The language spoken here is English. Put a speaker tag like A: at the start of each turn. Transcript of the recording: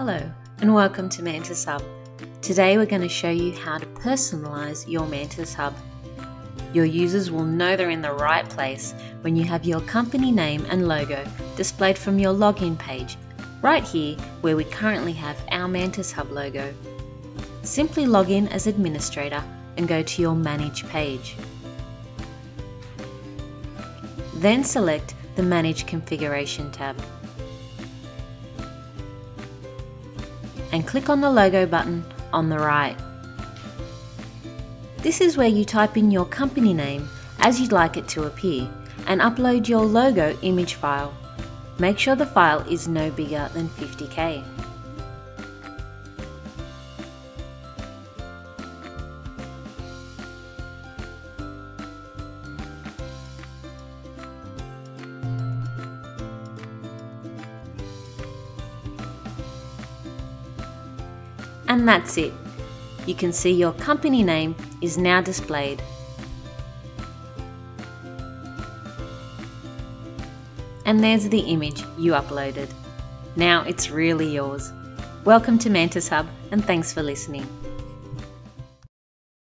A: Hello, and welcome to MantisHub. Today we're going to show you how to personalize your MantisHub. Your users will know they're in the right place when you have your company name and logo displayed from your login page, right here where we currently have our MantisHub logo. Simply log in as administrator and go to your Manage page. Then select the Manage Configuration tab. And click on the logo button on the right. This is where you type in your company name as you'd like it to appear and upload your logo image file. Make sure the file is no bigger than 50k. And that's it. You can see your company name is now displayed. And there's the image you uploaded. Now it's really yours. Welcome to MantisHub and thanks for listening.